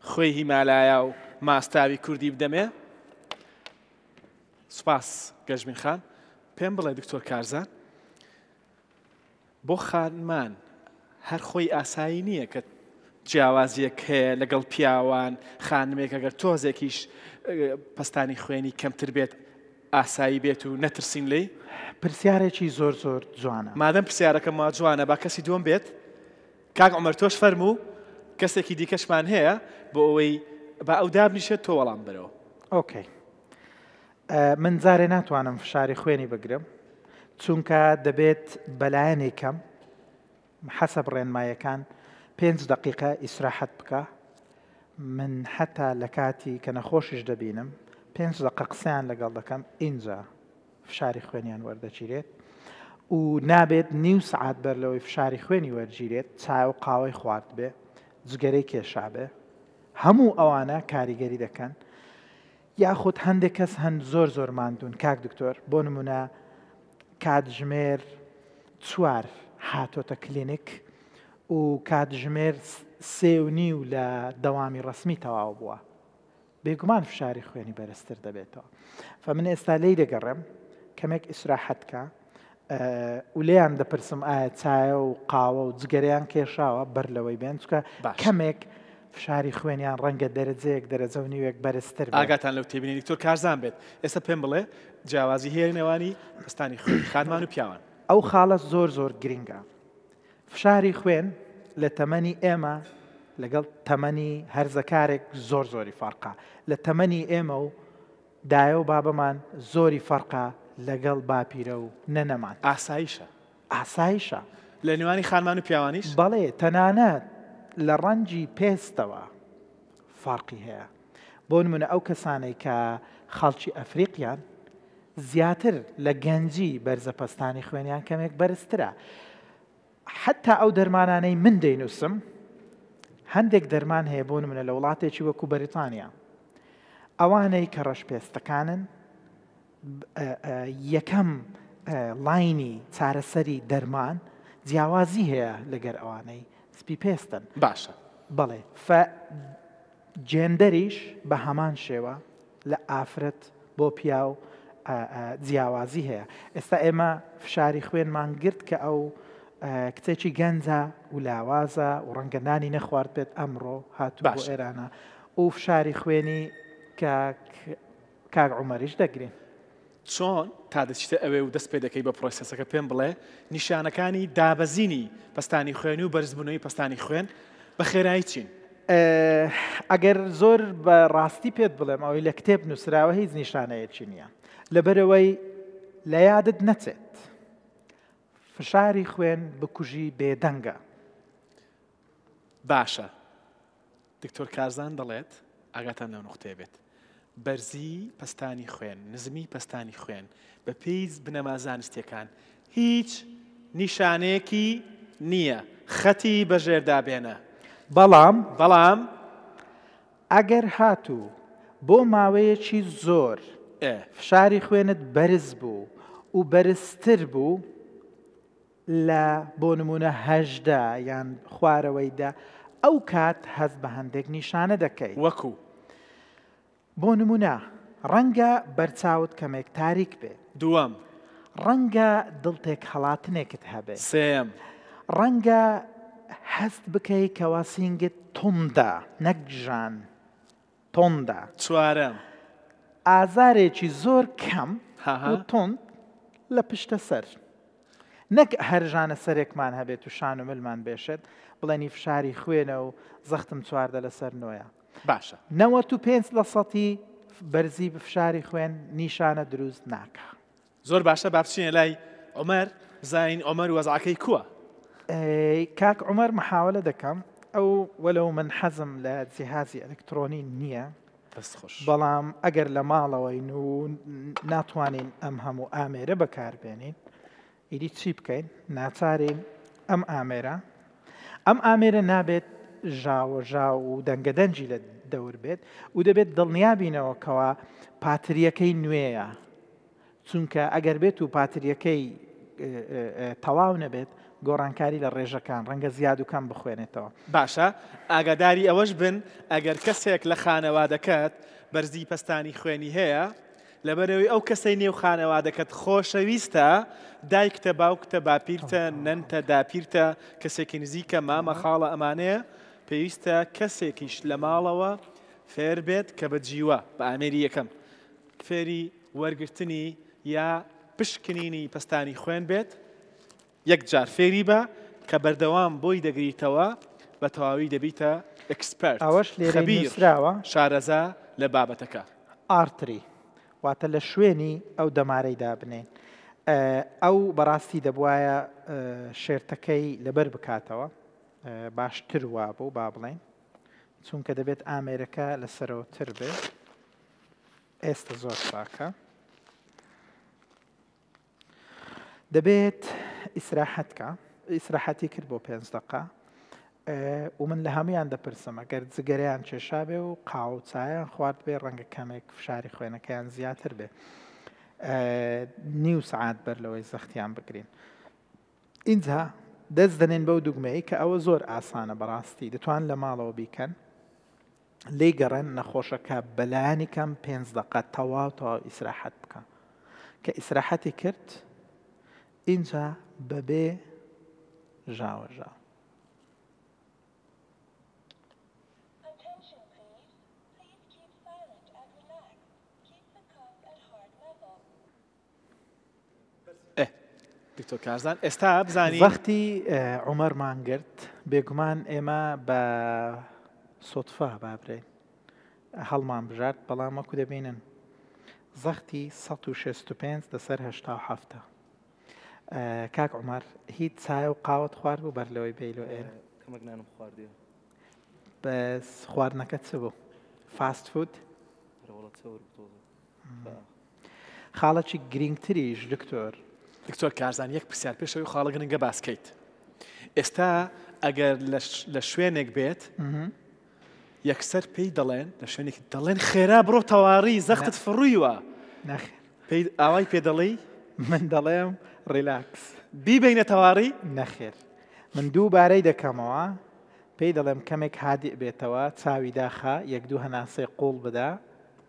خوێی هیمالایا و ماستاوی کوردی بدەمێ سپاس گەژمین خان پێم بڵێ دکتۆر کارزان بۆ خانمان هەر خۆی ئاسایی نییە کە جیاوازییەک هەیە لەگەڵ پیاوان، خانمێک ئەگەر تۆزێکیش پەستانی خوێنی کەمتر بێت ئاسایی بێت و نەترسین لێی؟ پرسیارێکی زۆر زۆر جوانە. مادەم پرسیارەکەم وا جوانە با کەسی دووەم بێت، کاک عومەر تۆش فەرموو، کەسێکی دیکەشمان هەیە بۆ ئەوەی با ئەو دابنیشێت تۆ وەڵام بەرەوە. ئۆکەی. من جارێ ناتوانم فشاری خوێنی بگرم چونکە دەبێت بەلایەنێک کەم حەسەب ڕێنمایەکان پێنج دقیقە ئیسراحەت بکە من حتا لە کاتی کە نەخۆشیش دەبینم پێنج دقە قسەیان لەگەڵ دەکەم ئینجا فشاری خوێنیان وەردەگیرێت و نابێت نیو سعات بەر لەوەی فشاری خوێنی وەرگیرێت چای و قاوەی خوارد بێ جگەرەی کێشابێ هەموو ئەوانە کاریگەری دەکەن یاخود هەندێک کەس هەن زۆر زۆر ماندوون کاک دکتۆر بۆ نمونە کاتژمێر چوار هاتۆتە کلینیک و کاتژمێر سێ و نیو لە دەوامی ڕسمی تەواو بووە بێگومان فشاری خوێنی بەرزتر دەبێتەوە فە من ئێستا لی دەگەڕێم کەمێک ئیسراحەتکە و لێیان دەپرسم ئایا چایە و قاوە و جگەرەیان کێشاوە بەر لەوەی بێن چکە کەمێک فشاری خوێنیان ڕەنگە دەرەجەیەک دەرەجە و نیوێک بەرزتر ئاگاتان لەو تێبینی دکتۆر کارزان بێت ئێستا پێم بڵێ جیاوازی هەیە نێوانی پستانی خوێن خانمان و پیاوان ئەو خاڵە زۆر زۆر گرنگە فشاری خوێن لە تەمەنی ئێمە لەگەڵ تەمەنی هەرزەکارێک زۆر زۆری فەرقا لە تەمەنی ئێمە و دایە و بابەمان زۆری فەرقە لەگەڵ باپیرە و نەنەمان. ئاسایشە. ئاسایشە. لە نێوانی خانمان و پیاوانیش؟ بەڵێ، تەنانەت لە ڕەنجی پێستەوە فەرقی هەیە. بۆ نموونە ئەو کەسانەی کە خەڵکی ئەفریقیان، زیاتر لە گەنجی بەرزە پەستانی خوێنیان کەمێک بەرزترە. حەتتا ئەو دەرمانانەی من دەینووسم، هەندێک دەرمان هەیە بۆ نموونە لە وڵاتێکی وەکوو بەریتانیا، ئەوانەی کە ڕەشپێستەکانن یەکەم ڵاینی چارەسەری دەرمان جیاوازی هەیە لەگەر ئەوانەی سپی پێستن باشە بەڵێ جێندەریش بە هەمان شێوە لە ئافرەت بۆ پیاو جیاوازی هەیە ئێستا ئێمە فشاری خوێنمان گرت کە ئەو کچێکی گەنجە و لاوازە و ڕەنگە نانی نەخوارد بێت ئەمڕۆ هاتو بۆ ئێرانە و فشاری خوێنی کاک عمەریش دەگرین چۆن تا دەچیتە ئەوێ و دەست پێ دەکەی بە پرۆسێسەکە پێم بڵێ نیشانەکانی دابەزینی پەستانی خوێنی و بەرزبوونەوەی پەستانی خوێن بە خێرایی چین؟ ئەگەر زۆر بە ڕاستی پێت بڵێم ئەوەی لە کتێب نووسراوە هیچ نیشانەیەکی نییە لەبەرەوەی لە یادت نەچێت فشاری خوێن بکوژی بێدەنگە باشە دکتۆر کارزان دەڵێت، ئاگاتان لەو نوختەیە بێت، بەرزیی پەستانی خوێن، نزمیی پەستانی خوێن، بەپێی بنەما زانستییەکان هیچ نیشانەیەکی نییە، خەتی بەژێردا بێنە. بەڵام ئەگەر هاتوو بۆ ماوەیەکی زۆر فشاری خوێنت بەرز بوو و بەرزتر بوو، لە بۆ نموونە هەژدە یان خوارەوەی دە، ئەو کات هەست بە هەندێک نیشانە دەکەیت. وەکو. بۆ نموونە، ڕەنگە بەرچاوت کەمێک تاریک بێت. دووەم. ڕەنگە دڵ تێکهەڵاتنێکت هەبێت. سێیەم. ڕەنگە هەست بکەیت کەوا سینگت توندە نەک ژان. توندە. چوارەم. ئازارێکی زۆر کەم و توند لە پشتە سەر. نەک هەر ژانە سەرێکمان هەبێت و شان و ملمان بێشێت بڵێنی فشاری خوێنە و زەختم چواردە لەسەر نۆە باشە نەوە و پێنج لە سەتی بەرزی بفشاری خوێن نیشانە دروست ناکە. زۆر باشە با بچینە لای عمر زین عمر وەزعەکەی کووە کاک عمر محاولە دەکەم ئەو وەلو من حەزم لە جیهازی ئەلکترۆنی نییە بەڵام ئەگەر لە ماڵەوەین و ناتوانین ئەم هەموو ئامێرە بەکاربێنین ئیدی چی بکەین ناچارین ئەم ئامێرە ئەم ئامێرە نابێت ژاوەژا و دەنگەدەنجی لە دەور بێت و دەبێت دڵنیابینەوە کەەوە پاتریەکەی نوێیە چونکە ئەگەر بێت و پاتریەکەی تەواو نەبێت گۆڕانکاری لە ڕێژەکان ڕەنگە زیاد و کەم بخوێنێتەوە. باشە ئاگاداری ئەوەش بن ئەگەر کەسێک لە خانەوادەکەت بەرزی پەستانی خوێنی هەیە، لەبەرئەوەی ئەو کەسەی نێو خانەوادەکەت خۆشەویستە، دایکتە، باوکتە، باپیرتە، نەنتە، داپیرتە، کەسێکی نزیکە، مامە، خاڵە، ئەمانەیە، پێویستە کەسێکیش لە ماڵەوە فێربێت کە بە جیوە، بە ئامێری یەکەم، فێری وەرگرتنی یا پشکنینی پەستانی خوێن بێت، یەک جار فێری بە کە بەردەوام بۆی دەگریتەوە بە تەواوی دەبیتە ئێکسپەرت، ئەوەش لێرەی خەبیر، نووسراوە. شارەزا لە بابەتەکە. ئارتری واتە لە شوێنی ئەو دەمارەی دابنێین. ئەو بەڕاستی دەبوایە شێرتەکەی لەبەر بکاتەوە باشتر وابوو با بڵێین چونکە دەبێت ئامێرەکە لە سەرەوەتر بێت. ئێستە زۆر چاکە. دەبێت ئیسراحەت کا ئیسراحەتی کرد بۆ پێنج دقا و من لە هەمویان دەپرسم ئەگەر جگەریان کێشابێ و قاوچایان خوارد بێ ڕەنگە کەمێک فشاری خوێنەکەیان زیاتر بێ نیو سعات بەر لەوەی زەختیان بگرین اینجا دەست دەنێن بەو دوگمەیە کە ئەوە زۆر ئاسانە بەڕاستی دەتوان لە ماڵەوە بیکەن لێی گەڕێن نەخۆشەکە بەلایەنی کەم پێنج دەقە تەواو تەواو ئیسراحەت بکە کە ئیسراحەتی کرد ئینجا بەبێ ژاوەژاو دکتۆر کارزان ئێستا بزانانی وەختی عمر مانگرت بێگومان ئێمە بە سۆتفا بابرێ هەڵمان بژارد بەڵام وەکو دەبینن زەختی 1665 لەسەر هەشتا کاک عمر هیچ چای و قاوت خوارد بوو بەر لەوەی بێلۆ ئێرە کەمەکنانم خواردێ بەس خواردنەکە چ بوو فاست فود خاڵەکی گرینگتریش دکتۆر. دکتۆر کارزان یەک پرسیار پێش ئەوەی خاڵە گرنگە باس کەیت ئێستا ئەگەر لە شوێنێک بێت یەکسەر پێی دەڵێن لە شوێنێک دەڵێن خێرا بڕۆ تەواری زەختت فڕوویوە ئاوای پێ دەڵی من دەڵێم ڕیلاکس بیبینە تەواری نەخێر من دووبارەی دەکەمەوە پێی دەڵێم کەمێک هادی بێتەوە چاوی داخە یەک دوو هەناسەی قوڵ بدا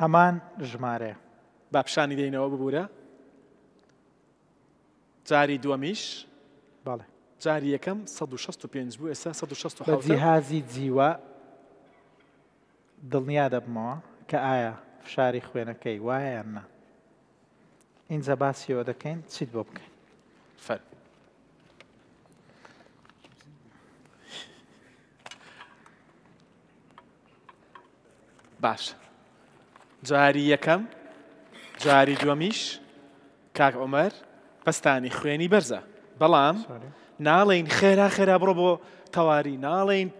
هەمان ژمارەیە. با پیشانی دەینەوە ببوورە جاری دووەمیش بەڵێ جاری یەکەم 1665 بوو ئێستا 1665 جیهازی جیوە دڵنیا دەبمەوە کە ئایا فشاری خوێنەکەی وایە یان نا ئینجا باسی ئەوە دەکەین چیت بۆ بکەین فەرمو باش جاری یەکەم جاری دووەمیش کاک عومەر پەستانی خوێنی بەرزە بەڵام ناڵێین خێرا خێرا بڕۆ بۆ تەواری ناڵێین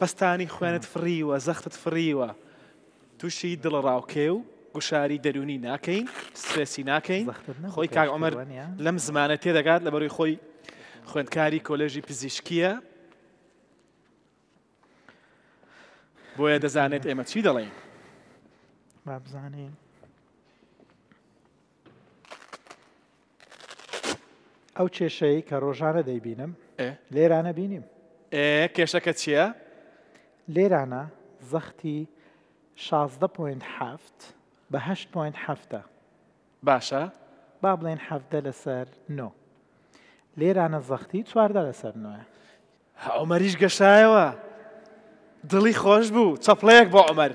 پەستانی خوێنت فڕیوە زەختت فڕیوە تووشی دڵڕاوکێ و گوشاری دەرونی ناکەین سێسی ناکەین خۆی کاک عمر لەم زمانە تێدەگات لە بەروی خۆی خوێندکاری کۆلێژی پزیشکیە بۆیە دەزانێت ئێمە چی دەڵێین با بزانین ئەو کێشەی کە ڕۆژانە دەیبینم لێرانە بینیم کێشەکە چییە؟ لێرانە زەختی 16.7 بە 8.7 باشە با بڵێن هەفتە لەسەر نۆ لێرانە زەختی چواردە لەسەر نوێ عومەریش گەشایەوە دڵی خۆش بوو چەپڵەیەک بۆ عومەر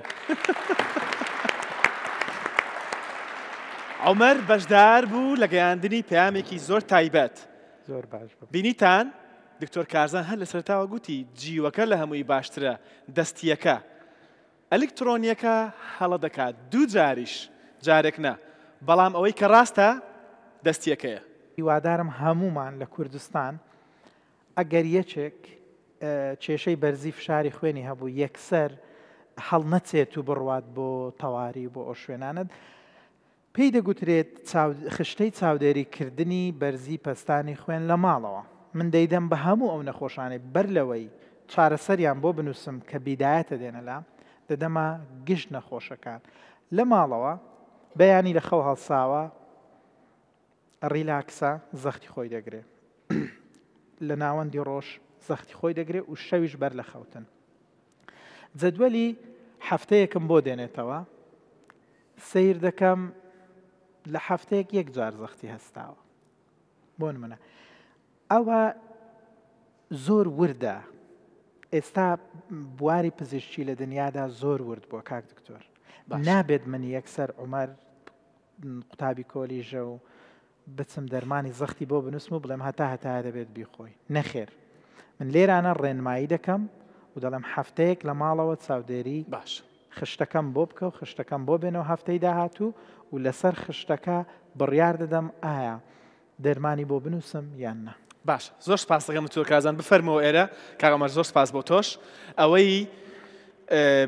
عومەر بەشدار بوو لە گەیاندنی پامێکی زۆر تایبەت زۆر باش بینیتان دکتۆر کارزان هەر لە سەرتاوە گوتی جیوەکە لە هەمووی باشترە دەستیەکە ئەلکترۆنیەکە هەڵە دەکات دوو جاریش جارێک نا بەڵام ئەوەی کە ڕاستە دەستیەکەیە هیوادارم هەمومان لە کوردستان ئەگەر یەکێک کێشەی بەرزی فشاری خوێنی هەبوو یەکسەر هەڵنەچێت و بڕوات بۆ تەواری و بۆ ئەو شوێنانت پێی دەگوترێت خشتەی چاودێری کردنی بەرزی پەستانی خوێن لە ماڵەوە من دەیدەم بە هەموو ئەو نەخۆشانی بەر لەوەی چارەسەریان بۆ بنووسم کە بیدایەتە دێنە لام دەدەمە گشت نەخۆشەکان لە ماڵەوە بەیانی لە خەو هەڵساوە ڕیلاکسە زەختی خۆی دەگرێ لە ناوەندی ڕۆژ زەختی خۆی دەگرێ و شەویش بەر لە خەوتن جەدوەلی هەفتەیەکم بۆ دێنێتەوە سیر دەکەم لە هەفتەیەک یەک جار زەختی هەستاوە بۆن منە ئەوە زۆر وردە ئێستا بواری پزیشکی لە دنیادا زۆر ورد بۆ کاک دکتۆر نابێت من یەکسەر عمر قوتابی کۆلیژە و بچم دەرمانی زەختی بۆ بنووسم و بڵێم هەتا هەتایە دەبێت بیخۆی نەخێر من لێرانە ڕێنمایی دەکەم و دەڵێم هەفتەیەک لە ماڵەوە چاودێری باش خشتەکەم بۆ بکە و خشتەکەم بۆ بێنەوە هەفتەی داهاتوو و لەسەر خشتەکە بڕیار دەدەم ئایا دەرمانی بۆ بنووسم یان نا؟ باش زۆر سپاس دەکەم دکتۆر کازان بفەرمەوە ئێرە کاک عومەر زۆر سپاس بۆ تۆش ئەوەی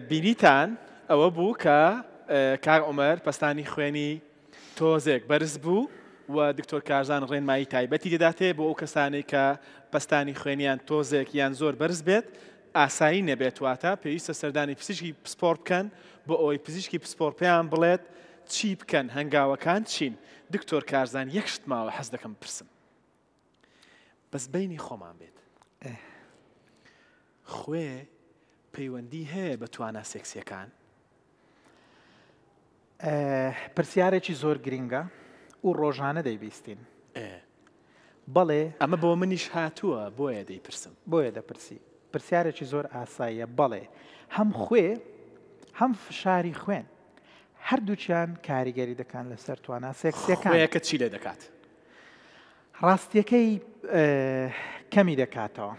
بینیتان ئەوە بوو کە کاک عومەر پەستانی خوێنی تۆزێک بەرز بوو و دکتۆر کارزان ڕێنمایی تایبەتی دەداتێ بۆ ئەو کەسانەی کە پەستانی خوێنیان تۆزێک یان زۆر بەرز بێت ئاسایی نەبێت واتە پێویستە سەردانی پزیشکی پسپۆڕ بکەن بۆ ئەوەی پزیشکی پسپۆڕ پێیان بڵێت چی بکەن هەنگاوەکان چین دکتۆر کارزان یەک شت ماوە حەز دەکەم بپرسم بەس بینی خۆمان بێت خوێ پەیوەندی هەیە بە توانا سێکسیەکان پرسیارێکی زۆر گرینگە و ڕۆژانە دەیبیستین بەڵێ ئەمە بۆ منیش هاتووە بۆیە دەیپرسم بۆیە دەپرسی پرسیارێکی زۆر ئاساییە بەڵێ هەم خوێ هەم فشاری خوێن هەردووچیان کاریگەری دەکەن لەسەر توانا سێکسەکەیەکە چی لێ دەکات ڕاستیەکەی کەمی دەکاتەوە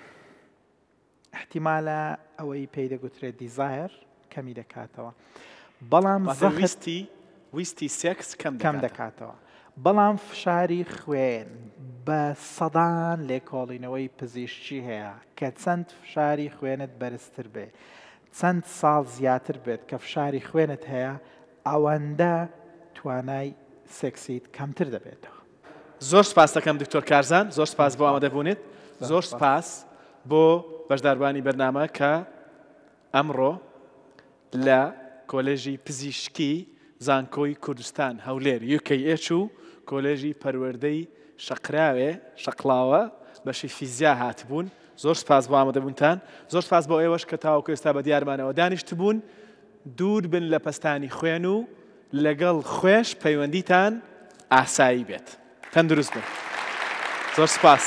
ئیحتیمالە ئەوەی پێی دەگوترێت دیزایر کەمی دەکاتەوە بەڵام ویستی ویستی سێکس کەم کەم دەکاتەوە بەڵام فشاری خوێن بە سەدان لێکۆڵینەوەی پزیشتی هەیە کە چەند فشاری خوێنت بەرزتر بێ چەند ساڵ زیاتر بێت کە فشاری خوێنت هەیە ئەوەندە توانای سێکسیت کەمتر دەبێتەوە زۆر سپاستەکەم دکتۆر کارزان زۆر سپاس بۆ ئامادە بوونێت زۆر سپاس بۆ بەشداربانی بەرنامە کە ئەمڕۆ لە کۆلێژی پزیشکی زانکۆی کوردستان هەولێر UKH و کۆلێژی پەروەردەی شەقراوێ شەقلاوە بەشی فیزیا هاتبوون زۆر سپاس بۆ ئامادەبوونتان زۆر سپاس بۆ ئێوەش کە تاوەکو ئێستا بە دیارمانەوە دانیشتبوون دوور بن لە پەستانی خوێن و لەگەڵ خوێش پەیوەندیتان ئاسایی بێت تەندروست بن زۆر سپاس.